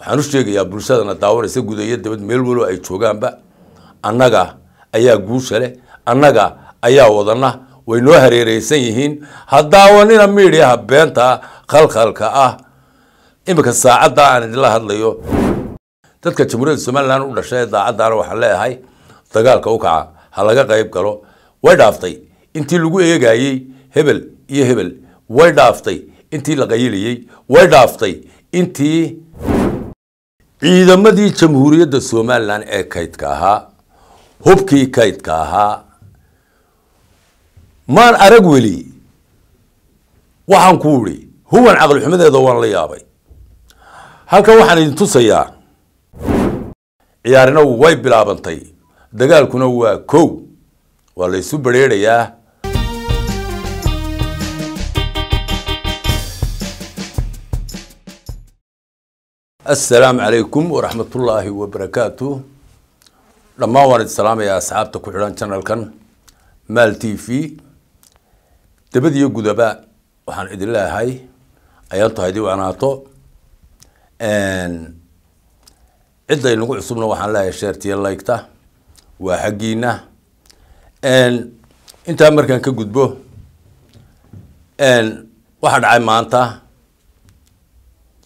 waxaan u sheegayaa bulshadana daawanaysa iyo dabad meel walo ay joogaanba. Annaga ayaa guusha leh annaga ayaa wadana way noo hareereysan yihiin. Ha daawanina miidiyaha beenta khalkhalka ah. Iminka saacadda aan idinla hadlayo dadka jamhuuriyadda somalilan u dhashay ee daacaddaana waxaan leeyahay dagaalka u kaca ha laga qayb galo. Way dhaaftay intii lagu eegayey hebel iyo hebel. Way dhaaftay intii la qayilayey way dhaaftay intii ciidamadii jamhuuriyadda somalilan ee kaydka ahaa hubkii kaydka ahaa maan arag weli waxaan ku idhi huban caqlixumadeeda waan la yaabay. Halkan waxaan idin tusayaa ciyaarina way bilaabantay dagaalkuna waa kow. Waa la isu assalaamu calaykum waraxmatullaahi wabarakaatu dhammaan waan idin salaamayaa asxaabta ku xidhan janalkan maal t v. Dabad iyo gudaba waxaan idin leeyahay ayaantu haydii wanaato cidda inagu cusubna waxaan leeyahay sheertiya laygta waa xaggiina. Intaa markaan ka gudbo waxaa dhacay maanta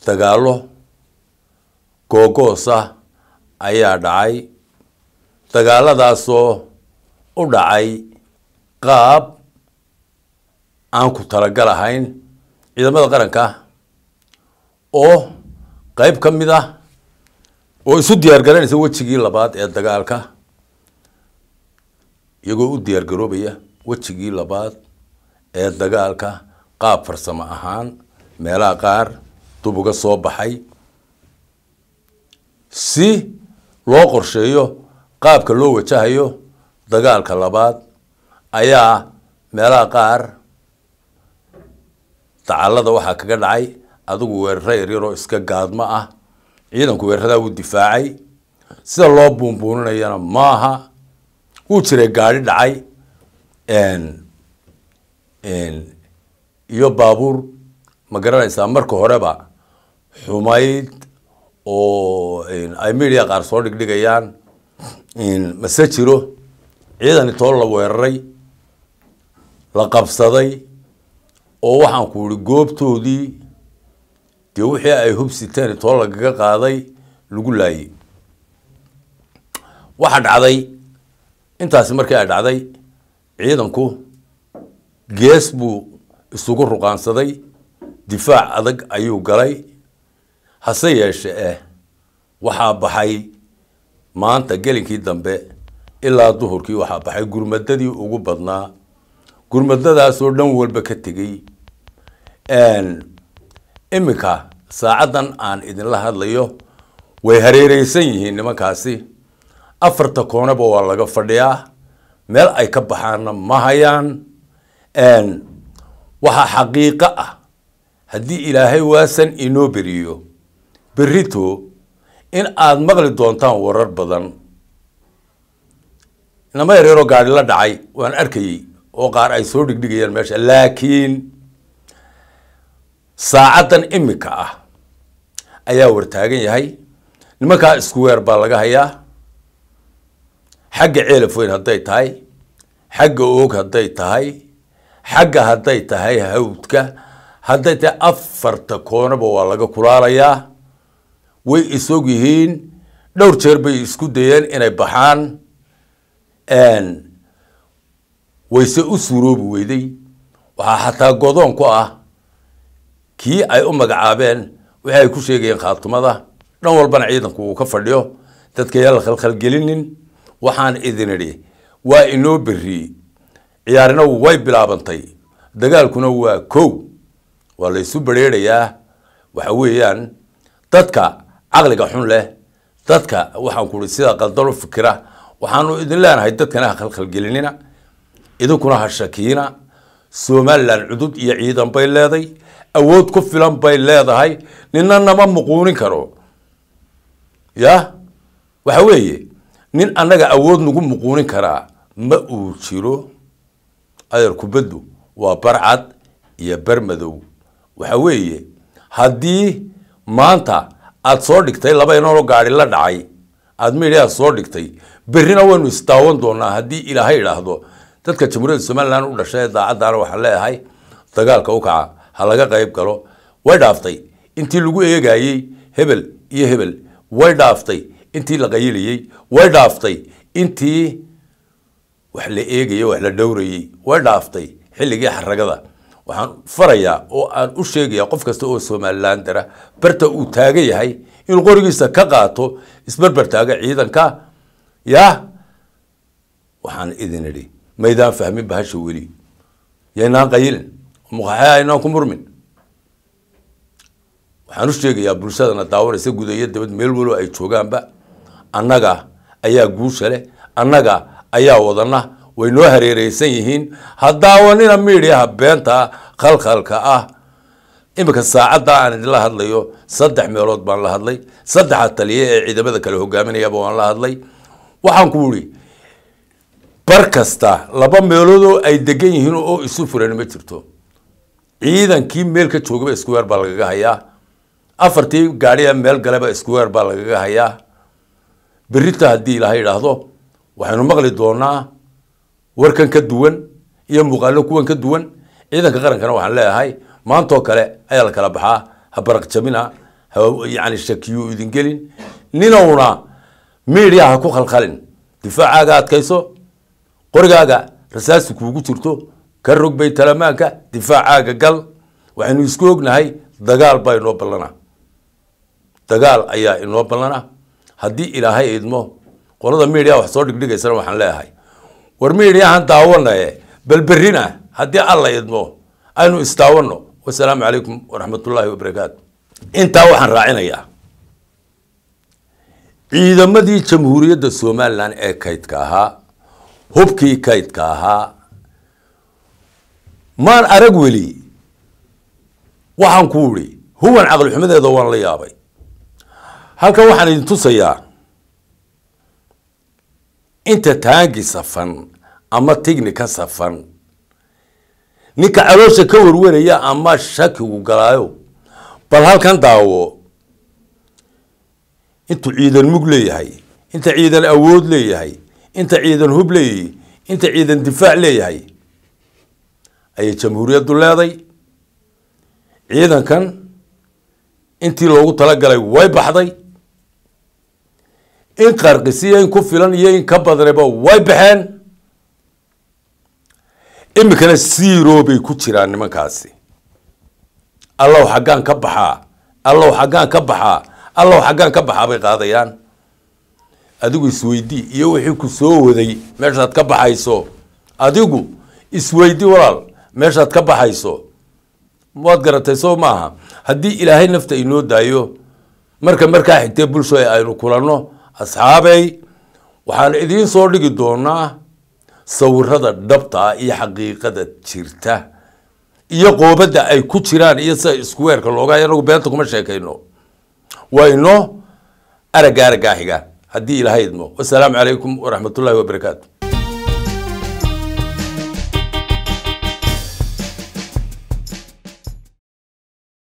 dagaalo googoosa ayaa dhacay. Dagaaladaasoo u dhacay qaab aan ku talagal ahayn ciidamada qaranka oo qeyb ka mid ah oo isu diyaar garanaysa wejigii labaad ee dagaalka iyagoo u diyaar garoobaya wejigii labaad ee dagaalka qaab farsamo ahaan. Meelaha qaar dub uga soo baxay si loo qorsheeyo qaabka loo wajahayo dagaalka labaad ayaa meelaha qaar dacallada waxaa kaga dhacay adigu weeraro yaryaroo iska gaadmo ah ciidanku weeraradaa wuu difaacay. Sida loo buunbuuninayana maaha wuu jiray gaadhi dhacay iyo baabuur ma garanaysaa marka horeba xumayd oo ay media qaar soo dhigdhigayaan mase jiro? Ciidan intoo la weeraray la qabsaday oo waxaan ku ihi goobtoodii dee wixii ay hubsiteen intoo lagaga qaaday lagu laayay. Waxaa dhacday intaasi markii ay dhacday ciidanku gees buu isugu ruqaansaday difaac adag ayuu galay hase yeeshe eh waxaa baxay maanta gelinkii dambe ilaa duhurkii waxaa baxay gurmadadii ugu badnaa. Gurmadadaasoo dhan walba ka tegey. Iminka saacaddan aan idinla hadlayo way hareereysan yihiin nimankaasi. Afarta koonaba waa laga fadhiyaa. Meel ay ka baxaanna ma hayaan. Waxaa xaqiiqo ah haddii ilaahay waasan inoo beriyo berito in aada maqli doontaan warar badan. Inama yareeroo gaadhi la dhacay waan arkayey oo qaar ay soo dhigdhigayaan meesha laakiin saacaddan imika ah ayaa wartaagan yahay. Nimankaa isku weer baa laga hayaa. Xagga ceelaf weyn hadday tahay xagga oog hadday tahay xagga hadday tahay hawdka hadday tahay afarta koonaba waa laga kulaalayaa way isog yihiin dhowr jeer bay isku dayeen inay baxaan wayse u suuroobi weyday. Waxaa xataa godoon ku ah kii ay u magacaabeen wixii ay ku sheegayeen khaatumada dhan walbana ciidanku uu ka fadhiyo dadka yaa la khalkhalgelinin waxaan idin idhi waa inoo beriyey ciyaarina way bilaabantay dagaalkuna waa kow. Waa la isu bereerayaa waxa weeyaan dadka caqliga xun leh. Dadka waxaan ku ihi sida u fikira waxaanu idin leenahay dadkana ha khalkhalgelinina idinkuna ha shakiina. Somalilan cudud iyo ciidan bay leeday awood ku filan bay leedahay nina nama muquunin karo. Ya? Waxa weeye nin annaga awood nagu muquunin karaa ma uu jiro? Adeer kubaddu waa barcad iyo barmadow waxa weeye haddii maanta aada soo dhigtay laba inoo gaari la dhacay. Aada midiyaa soo dhigtay. Berrina waynu isdaawan doonaa haddii ilaahay idhaahdo. Dadka jamhuuriyadda somalilan u dhashay ee daacaddaana waxaan leeyahay dagaalka u kaca ha laga qayb galo. Way dhaaftay. Intii lagu eegayey hebel iyo hebel way dhaaftay. Intii la qayilayey way dhaaftay. Intii wax la eegayey wax la dhowrayey way dhaaftay. Xilligii xaragada waxaan farayaa oo aan u sheegayaa qof kasta oo somalilan dara. Barta uu taagan yahay inuu qorigiisa ka qaato isbarbar taaga ciidanka. Yaa? Waxaan idin idhi maydaan fahmin bahasha weli. Yaynaan qayilin muqaxea aynaan ku murmin. Waxaan u sheegayaa bulshadana daawanaysa iyo dabad meel walo ay joogaanba. Annaga ayaa guusha leh. Annaga ayaa wadana way noo hareereysan yihiin ha daawanina miidiyaha beenta khalkhalka ah. Iminka saacadda aan idinla hadlayo saddex meelood baan la hadlay saddexa taliye ee ciidamada kale hogaaminayaba waan la hadlay. Waxaan ku uri bar kasta laba meeloodoo ay degan yihiin oo isu furan ma jirto. Ciidankii meel ka joogaba iskuweer baa lagaga hayaa. Afartii gaadhiya meel galeba iskuweer baa lagaga hayaa. Berita haddii ilaha idhaahdo waxaynu maqli doonaa warkan ka duwan iyo muuqaalo kuwan ka duwan ciidanka qarankana waxaan leeyahay maantoo kale ayaa la kala baxaa ha baraq yani shakiyuu idin ninowna miidiya ha ku khalkhalin. Difaacaaga adkayso qorigaaga rasaasi kuugu jirto ka rogbay talamaanka difaacaaga gal. Waxaynu isku ognahay dagaal baa inoo ballana dagaal ayaa inoo ballana haddii ilaahay idmo qolada miidiya wax soo dhigdhigaysana waxaan leeyahay war miidiyahan daawanaye bal berrina haddii alla idmo aynu isdaawano wasalaamu calaykum waraxmatullaahi wabarakaatu. Intaa waxaan raacinayaa ciidamadii jamhuuriyadda somalilan ee kaydka ahaa hubkii kaydka ahaa maan arag weli waxaan ku idhi huwan caqlixumadeeda waan la yaabay. Halkan waxaan idin tusayaa inta taangi safan ama tigni ka safan. Ninka caloosha ka warwaraya ama shakigu galaayo bal halkan daawo. Intuu ciidan mug leeyahay inta ciidan awood leeyahay inta ciidan hub leeyahay inta ciidan difaac leeyahay ayay jamhuuriyaddu leeday. Ciidankan intii loogu talagalay way baxday in qarqisiyo in ku filan iyo in ka badanaba way baxeen. Iminkana zero bay ku jiraan nimankaasi. Allow xaggaan ka baxaa allow xaggaan ka baxaa allow xaggaan ka baxaa bay qaadayaan. Adigu isweydii iyo wixii ku soo waday meeshaad ka baxayso. Adigu isweydii walaal meeshaad ka baxayso. Waad garatay soo maaha. Haddii ilaahay nafta inoo daayo marka markaa xigtee bulsho aynu kulanno asxaabey waxaan idiin soo dhigi doonaa sawirada dhabta iyo xaqiiqada jirta iyo qoobadda ay ku jiraan iyo sida iskuweerka looga anagu beenta kuma sheekayno. Waa inoo aragga araggaa xiga haddii ilaahay idmo. Wasalaamu calaykum waraxmatullaahi wabarakaatu